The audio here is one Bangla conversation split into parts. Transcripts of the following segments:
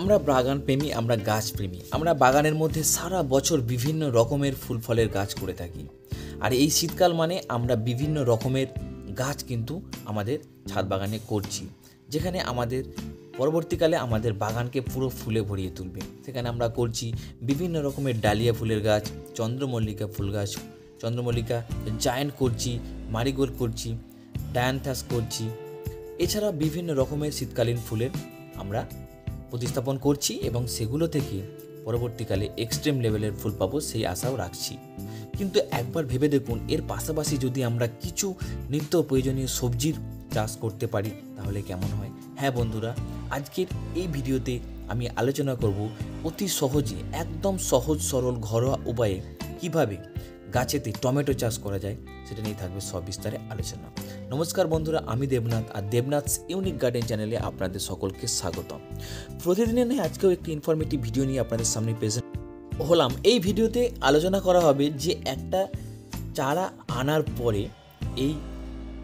আমরা বাগান প্রেমী, আমরা গাছ প্রেমী। আমরা বাগানের মধ্যে সারা বছর বিভিন্ন রকমের ফুল ফলের গাছ করে থাকি। আর এই শীতকাল মানে আমরা বিভিন্ন রকমের গাছ কিন্তু আমাদের ছাদ বাগানে করছি, যেখানে আমাদের, পরবর্তীকালে আমাদের বাগানকে পুরো ফুলে ভরিয়ে তুলবে। সেখানে আমরা করছি বিভিন্ন রকমের ডালিয়া ফুলের গাছ, চন্দ্রমল্লিকা ফুল গাছ, চন্দ্রমল্লিকা জায়েন্ট করছি মারিগোল করছি, ডায়ান্থাস করছি। এছাড়া বিভিন্ন রকমের শীতকালীন ফুলের আমরা প্রতিস্থাপন করছি এবং সেগুলো থেকে পরবর্তীকালে এক্সট্রিম লেভেলের ফুল পাবো সেই আশাও রাখছি। কিন্তু একবার ভেবে দেখুন, এর পাশাপাশি যদি আমরা কিছু নিত্য প্রয়োজনীয় সবজির চাষ করতে পারি, তাহলে কেমন হয়? হ্যাঁ বন্ধুরা, আজকের এই ভিডিওতে আমি আলোচনা করব অতি সহজে, একদম সহজ সরল ঘরোয়া উপায়ে কীভাবে গাছেতে টমেটো চাষ করা যায়, সেটা নিয়ে থাকবে সবিস্তারে আলোচনা। নমস্কার বন্ধুরা, আমি দেবনাথ, আর দেবনাথ ইউনিক গার্ডেন চ্যানেলে আপনাদের সকলকে স্বাগতম। প্রতিদিনের নয় আজকেও একটি ইনফরমেটিভ ভিডিও নিয়ে আপনাদের সামনে প্রেজেন্ট হলাম। এই ভিডিওতে আলোচনা করা হবে যে একটা চারা আনার পরে এই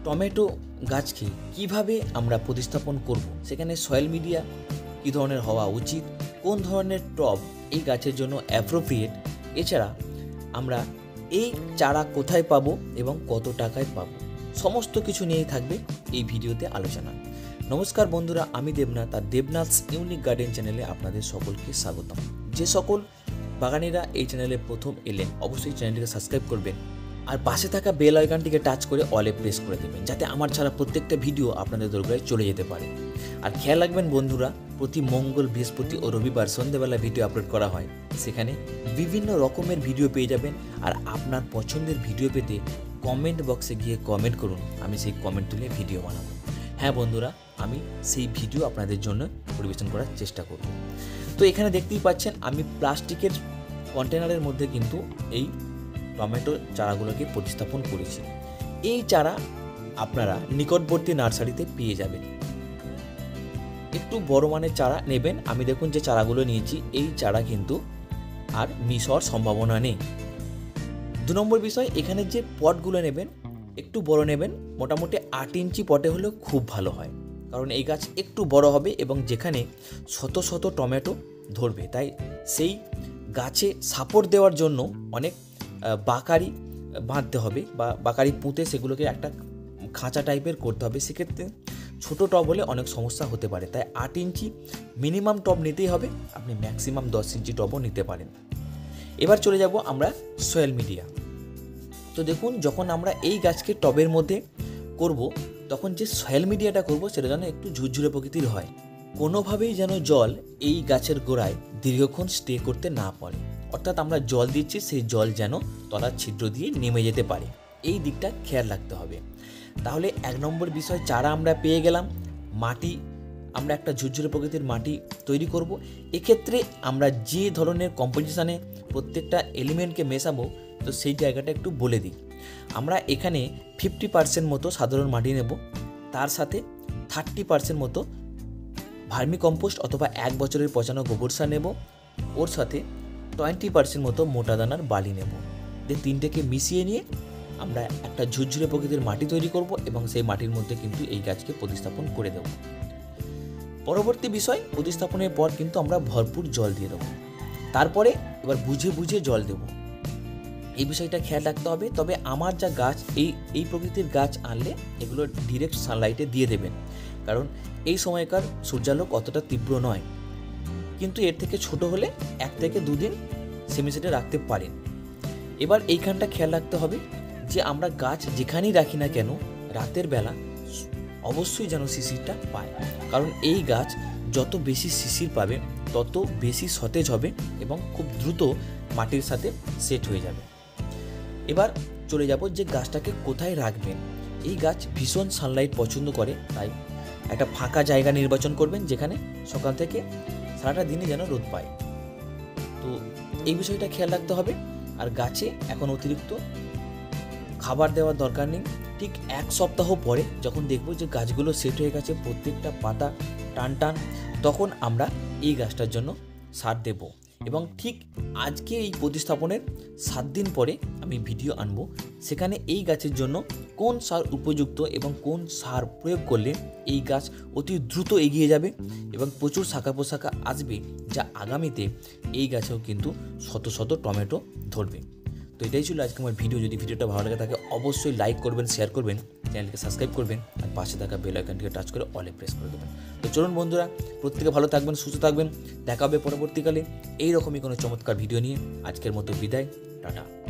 টমেটো গাছকে কীভাবে আমরা প্রতিস্থাপন করব, সেখানে সয়েল মিডিয়া কী ধরনের হওয়া উচিত, কোন ধরনের টব এই গাছের জন্য অ্যাপ্রোপ্রিয়েট এছাড়া আমরা এই চারা কোথায় পাবো এবং কত টাকায় পাবো? সমস্ত কিছু নিয়েই থাকবে এই ভিডিওতে আলোচনা। নমস্কার বন্ধুরা, আমি দেবনাথ আর দেবনাথ ইউনিক গার্ডেন চ্যানেলে আপনাদের সকলকে স্বাগতম। যে সকল বাগানিরা এই চ্যানেলে প্রথম এলেন, অবশ্যই চ্যানেলটিকে সাবস্ক্রাইব করবেন। আর পাশে থাকা বেল আইকনটিকে টাচ করে অলে প্রেস করে দেবেন, যাতে আমার ছাড়া প্রত্যেকটা ভিডিও আপনাদের দরকারে চলে যেতে পারে। আর খেয়াল রাখবেন বন্ধুরা, প্রতি মঙ্গল, বৃহস্পতি ও রবিবার সন্ধ্যেবেলা ভিডিও আপলোড করা হয়। সেখানে বিভিন্ন রকমের ভিডিও পেয়ে যাবেন, আর আপনার পছন্দের ভিডিও পেতে কমেন্ট বক্সে গিয়ে কমেন্ট করুন, আমি সেই কমেন্ট তুলে ভিডিও বানাবো। হ্যাঁ বন্ধুরা, আমি সেই ভিডিও আপনাদের জন্য পরিবেশন করার চেষ্টা করব। তো এখানে দেখতেই পাচ্ছেন, আমি প্লাস্টিকের কন্টেনারের মধ্যে কিন্তু এই টমেটো চারাগুলোকে প্রতিস্থাপন করেছি। এই চারা আপনারা নিকটবর্তী নার্সারিতে পেয়ে যাবেন। একটু বড় মানের চারা নেবেন। আমি দেখুন যে চারাগুলো নিয়েছি, এই চারা কিন্তু আর মিস হওয়ার সম্ভাবনা নেই। দু নম্বর বিষয়, এখানে যে পটগুলো নেবেন, একটু বড় নেবেন, মোটামুটি আট ইঞ্চি পটে হলেও খুব ভালো হয়। কারণ এই গাছ একটু বড় হবে এবং যেখানে শত শত টমেটো ধরবে। তাই সেই গাছে সাপোর্ট দেওয়ার জন্য অনেক বাকারি বাঁধতে হবে বা বাকারি পুঁতে সেগুলোকে একটা খাঁচা টাইপের করতে হবে। সেক্ষেত্রে ছোটো টব হলে অনেক সমস্যা হতে পারে। তাই আট ইঞ্চি মিনিমাম টব নিতেই হবে। আপনি ম্যাক্সিমাম দশ ইঞ্চি টবও নিতে পারেন। এবার চলে যাব আমরা সয়েল মিডিয়া। তো দেখুন, যখন আমরা এই গাছকে টবের মধ্যে করব, তখন যে সয়েল মিডিয়াটা করব, সেটা যেন একটু ঝুরঝুরে প্রকৃতির হয়। কোনোভাবেই যেন জল এই গাছের গোড়ায় দীর্ঘক্ষণ স্টে করতে না পারে। অর্থাৎ আমরা জল দিচ্ছি, সেই জল যেন তলার ছিদ্র দিয়ে নেমে যেতে পারে। এই দিকটা খেয়াল রাখতে হবে। তাহলে এক নম্বর বিষয়, চারা আমরা পেয়ে গেলাম। মাটি, আমরা একটা ঝুরঝুরে প্রকৃতির মাটি তৈরি করব। এক্ষেত্রে আমরা যে ধরনের কম্পোজিশানে প্রত্যেকটা এলিমেন্টকে মেশাবো, তো সেই জায়গাটা একটু বলে দিই। আমরা এখানে ফিফটি পার্সেন্ট মতো সাধারণ মাটি নেব। তার সাথে থার্টি পার্সেন্ট মতো ভার্মি কম্পোস্ট অথবা এক বছরের পচানো গোবর সার নেব। ওর সাথে টোয়েন্টি পার্সেন্ট মতো মোটা দানার বালি নেব। দিয়ে তিনটেকে মিশিয়ে নিয়ে আমরা একটা ঝুরঝুরে প্রকৃতির মাটি তৈরি করব এবং সেই মাটির মধ্যে কিন্তু এই গাছকে প্রতিস্থাপন করে দেব। পরবর্তী বিষয়, প্রতিস্থাপনের পর কিন্তু আমরা ভরপুর জল দিয়ে দেবো। তারপরে এবার বুঝে বুঝে জল দেব। এই বিষয়টা খেয়াল রাখতে হবে। তবে আমার যা গাছ, এই এই প্রকৃতির গাছ আনলে এগুলো ডিরেক্ট সানলাইটে দিয়ে দেবেন। কারণ এই সময়কার সূর্যালোক অতটা তীব্র নয়। কিন্তু এর থেকে ছোট হলে এক থেকে দুদিন সেমিসেটে রাখতে পারেন। এবার এইখানটা খেয়াল রাখতে হবে যে আমরা গাছ যেখানেই রাখি না কেন, রাতের বেলা অবশ্যই যেন শিশিরটা পায়। কারণ এই গাছ যত বেশি শিশির পাবে, তত বেশি সতেজ হবে এবং খুব দ্রুত মাটির সাথে সেট হয়ে যাবে। এবার চলে যাব যে গাছটাকে কোথায় রাখবেন। এই গাছ ভীষণ সানলাইট পছন্দ করে, তাই একটা ফাঁকা জায়গা নির্বাচন করবেন যেখানে সকাল থেকে সারাটা দিনে যেন রোদ পায়। তো এই বিষয়টা খেয়াল রাখতে হবে। আর গাছে এখন অতিরিক্ত খাবার দেওয়ার দরকার নেই। ঠিক এক সপ্তাহ পরে যখন দেখব যে গাছগুলো সেট হয়ে গেছে, প্রত্যেকটা পাতা টান টান, তখন আমরা এই গাছটার জন্য সার দেব। এবং ঠিক আজকে এই প্রতিস্থাপনের সাত দিন পরে আমি ভিডিও আনব। সেখানে এই গাছের জন্য কোন সার উপযুক্ত এবং কোন সার প্রয়োগ করলে এই গাছ অতি দ্রুত এগিয়ে যাবে এবং প্রচুর শাখা পোশাখা আসবে যা আগামীতে এই গাছেও কিন্তু শত শত টমেটো ধরবে। তো এটাই ছিল আজকে আমার ভিডিও। যদি ভিডিওটা ভালো লাগে থাকে অবশ্যই লাইক করবেন শেয়ার করবেন। চ্যানেলকে সাবস্ক্রাইব করবেন আর পাশে থাকা বেল আইকনটিকে টাচ করে অলে প্রেস করে দেবেন। তো চলুন বন্ধুরা, প্রত্যেকে ভালো থাকবেন, সুস্থ থাকবেন। দেখা হবে পরবর্তীকালে। এইরকমই কোনো চমৎকার ভিডিও নিয়ে। আজকের মতো বিদায়। টাটা।